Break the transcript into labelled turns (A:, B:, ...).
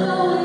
A: não.